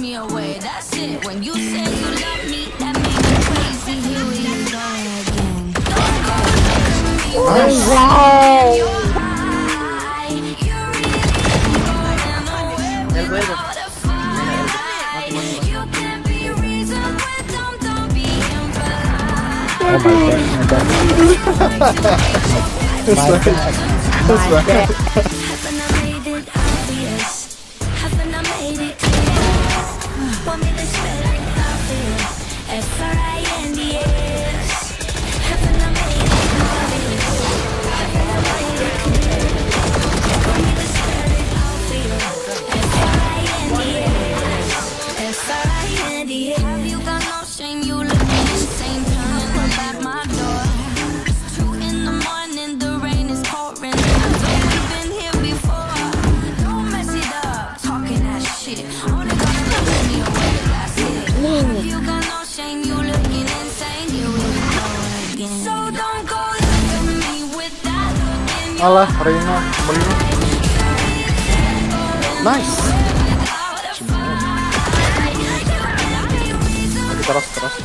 me away. That's it. When you say you love me, that makes me crazy. Here we go again. Don't go away. Oh, wow. Oh my god. That's right. That's right. F-R-I-N-D-S. Have you got no shame? You look insane. Turning up at my door. It's two in the morning. The rain is pouring. I know we've been here before. Don't mess it up. Talking that shit. Only gonna push me away. That's it. Have you got no shame? You looking insane. Here we again. So don't go look at me with that look in your Alah, Reina. Nice. To spell it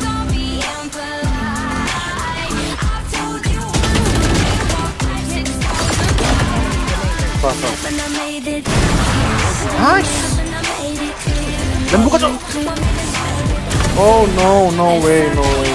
Oh no, no way, no way.